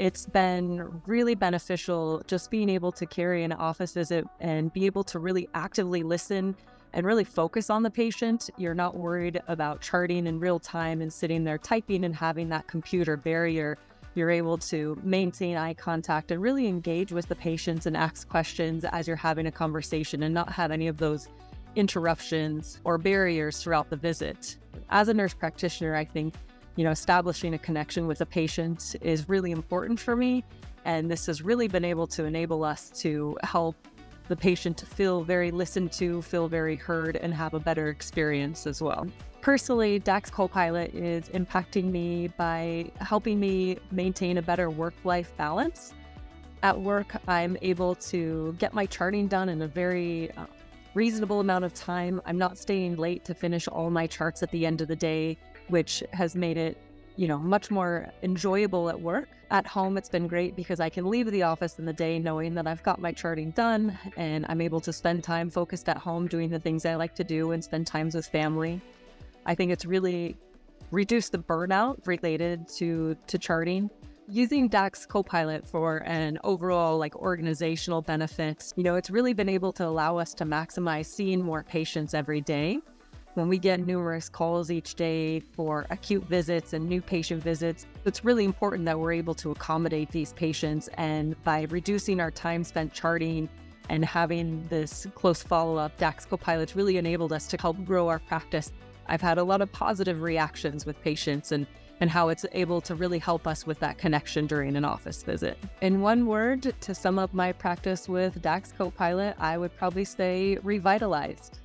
It's been really beneficial just being able to carry an office visit and be able to really actively listen and really focus on the patient. You're not worried about charting in real time and sitting there typing and having that computer barrier. You're able to maintain eye contact and really engage with the patients and ask questions as you're having a conversation and not have any of those interruptions or barriers throughout the visit. As a nurse practitioner, I think, you know, establishing a connection with a patient is really important for me. And this has really been able to enable us to help the patient to feel very listened to, feel very heard, and have a better experience as well. Personally, DAX Copilot is impacting me by helping me maintain a better work life balance. At work, I'm able to get my charting done in a very uh, reasonable amount of time. I'm not staying late to finish all my charts at the end of the day, which has made it you know, much more enjoyable at work. At home, it's been great because I can leave the office in the day knowing that I've got my charting done and I'm able to spend time focused at home doing the things I like to do and spend times with family. I think it's really reduced the burnout related to to charting. Using DAX Copilot for an overall like organizational benefits, you know, it's really been able to allow us to maximize seeing more patients every day when we get numerous calls each day for acute visits and new patient visits, it's really important that we're able to accommodate these patients. And by reducing our time spent charting and having this close follow up, DAX Copilot's really enabled us to help grow our practice. I've had a lot of positive reactions with patients and and how it's able to really help us with that connection during an office visit. In one word, to sum up my practice with DAX Copilot, I would probably say revitalized.